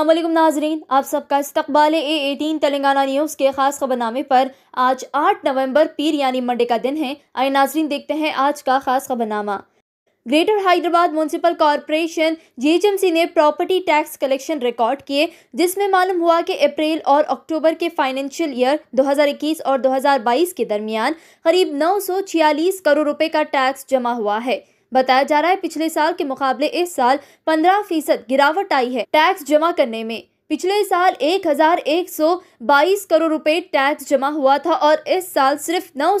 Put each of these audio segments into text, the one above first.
वालेकुम नाजरीन, आप सबका इस्तकबाल ए एटीन तेलंगाना न्यूज़ के खास खबरनामे पर आज 8 नवंबर पीर यानी मंडे का दिन है। आए नाजरीन देखते हैं आज का खास खबरनामा। Greater Hyderabad Municipal Corporation GHMC ने प्रॉपर्टी टैक्स कलेक्शन रिकॉर्ड किए, जिसमें मालूम हुआ कि अप्रैल और अक्टूबर के फाइनेंशियल ईयर 2021 और 2022 के दरमियान करीब नौ करोड़ रुपए का टैक्स जमा हुआ है। बताया जा रहा है, पिछले साल के मुकाबले इस साल 15 फ़ीसद गिरावट आई है, टैक्स जमा करने में। पिछले साल एक हज़ार एक सौ बाईस करोड़ रुपए टैक्स जमा हुआ था और इस साल सिर्फ़ नौ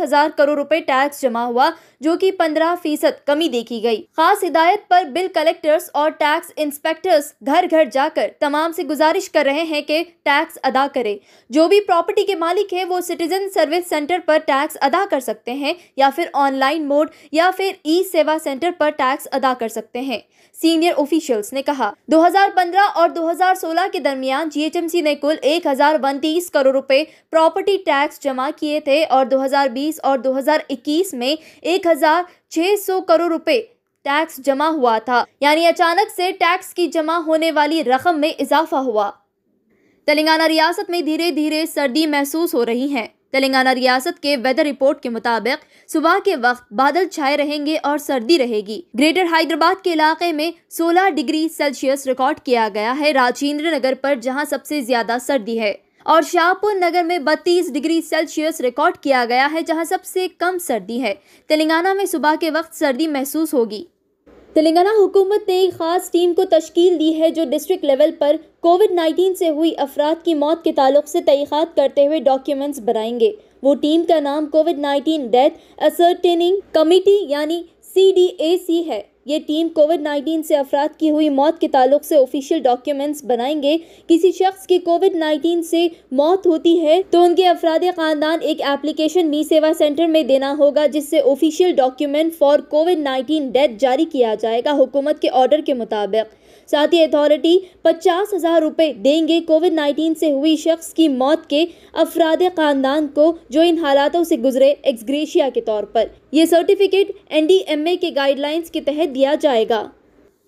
हज़ार करोड़ रुपए टैक्स जमा हुआ, जो कि पंद्रह फ़ीसद कमी देखी गई। खास हिदायत पर बिल कलेक्टर्स और टैक्स इंस्पेक्टर्स घर घर जाकर तमाम से गुजारिश कर रहे हैं कि टैक्स अदा करें। जो भी प्रॉपर्टी के मालिक है, वो सिटीजन सर्विस सेंटर पर टैक्स अदा कर सकते हैं या फिर ऑनलाइन मोड या फिर ई सेवा सेंटर पर टैक्स अदा कर सकते हैं, सीनियर ऑफिशियल्स ने कहा। 2015 और 2016 के दरमियान जीएचएमसी ने कुल एक करोड़ रुपए प्रॉपर्टी टैक्स जमा किए थे और 2020 और 2021 में 1600 करोड़ रुपए टैक्स जमा हुआ था। यानी अचानक से टैक्स की जमा होने वाली रकम में इजाफा हुआ। तेलंगाना रियासत में धीरे धीरे सर्दी महसूस हो रही है। तेलंगाना रियासत के वेदर रिपोर्ट के मुताबिक, सुबह के वक्त बादल छाए रहेंगे और सर्दी रहेगी। ग्रेटर हैदराबाद के इलाके में 16 डिग्री सेल्सियस रिकॉर्ड किया गया है। राजेंद्र नगर पर जहाँ सबसे ज़्यादा सर्दी है, और शाहपुर नगर में 32 डिग्री सेल्सियस रिकॉर्ड किया गया है, जहाँ सबसे कम सर्दी है। तेलंगाना में सुबह के वक्त सर्दी महसूस होगी। तेलंगाना हुकूमत ने एक खास टीम को तश्कील दी है जो डिस्ट्रिक्ट लेवल पर कोविड 19 से हुई अफराद की मौत के ताल्लुक से तहकीक़ात करते हुए डॉक्यूमेंट्स बनाएँगे। वो टीम का नाम कोविड 19 डेथ असर्टेनिंग कमेटी यानी सीडीएसी है। ये टीम कोविड 19 से अफराद की हुई मौत के ताल्लुक से ऑफिशियल डॉक्यूमेंट्स बनाएँगे। किसी शख्स की कोविड 19 से मौत होती है तो उनके अफराद ख़ानदान एक एप्लीकेशन मी सेवा सेंटर में देना होगा, जिससे official document for Covid 19 death जारी किया जाएगा, हुकूमत के ऑर्डर के मुताबिक। साथ ही अथॉरिटी पचास हज़ार रुपये देंगे कोविड नाइन्टीन से हुई शख्स की मौत के अफराद ख़ानदान को, जो इन हालातों से गुजरे एक्सग्रेशिया के तौर पर। यह सर्टिफिकेट एनडीएमए के गाइडलाइंस के तहत दिया जाएगा।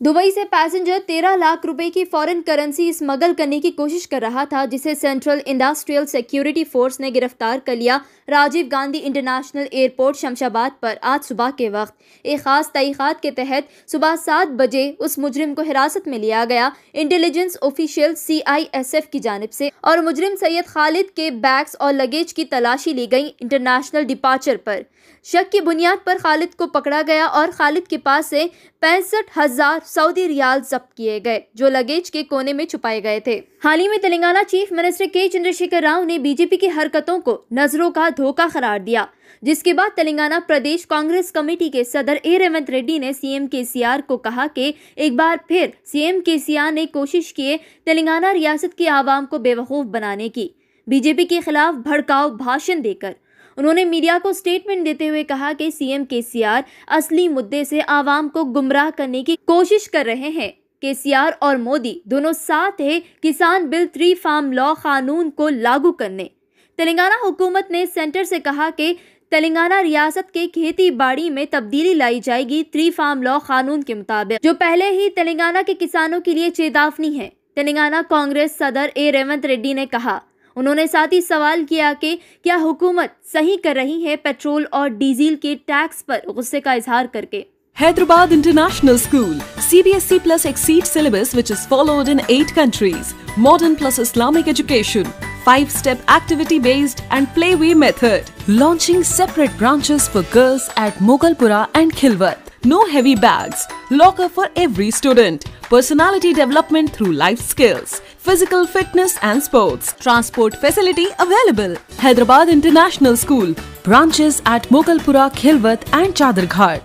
दुबई से पैसेंजर तेरह लाख रुपए की फॉरेन करेंसी स्मगल करने की कोशिश कर रहा था, जिसे सेंट्रल इंडस्ट्रियल सिक्योरिटी फोर्स ने गिरफ़्तार कर लिया राजीव गांधी इंटरनेशनल एयरपोर्ट शमशाबाद पर आज सुबह के वक्त। एक खास तहकीक़ात के तहत सुबह सात बजे उस मुजरिम को हिरासत में लिया गया इंटेलिजेंस ऑफिशियल सीआईएसएफ की जानब से और मुजरिम सैयद खालिद के बैग्स और लगेज की तलाशी ली गई इंटरनेशनल डिपार्चर पर। शक की बुनियाद पर खालिद को पकड़ा गया और खालिद के पास से पैंसठ हज़ार सऊदी रियाल जब्त किए गए, जो लगेज के कोने में छुपाए गए थे। हाल ही में तेलंगाना चीफ मिनिस्टर के चंद्रशेखर राव ने बीजेपी की हरकतों को नज़रों का धोखा करार दिया, जिसके बाद तेलंगाना प्रदेश कांग्रेस कमेटी के सदर ए. रेवंत रेड्डी ने सीएम केसीआर को कहा कि एक बार फिर सीएम केसीआर ने कोशिश किए तेलंगाना रियासत की आवाम को बेवकूफ़ बनाने की। बीजेपी के खिलाफ भड़काऊ भाषण देकर उन्होंने मीडिया को स्टेटमेंट देते हुए कहा कि सीएम केसीआर असली मुद्दे से आवाम को गुमराह करने की कोशिश कर रहे हैं। केसीआर और मोदी दोनों साथ है किसान बिल थ्री फार्म लॉ कानून को लागू करने। तेलंगाना हुकूमत ने सेंटर से कहा कि तेलंगाना रियासत के खेती बाड़ी में तब्दीली लाई जाएगी थ्री फार्म लॉ कानून के मुताबिक, जो पहले ही तेलंगाना के किसानों के लिए चेतावनी है। तेलंगाना कांग्रेस सदर ए. रेवंत रेड्डी ने कहा उन्होंने साथ ही सवाल किया कि क्या हुकूमत सही कर रही है पेट्रोल और डीजल के टैक्स पर गुस्से का इजहार करके? Hyderabad International School C B S E plus exceed syllabus which is followed in eight countries modern plus Islamic education five step activity based and play way method launching separate branches for girls at Moghalpura and Khilwat no heavy bags lockup for every student personality development through life skills physical fitness and sports, transport facility available. Hyderabad International School, branches at Mokalpura, Khilwat and Chadarghat.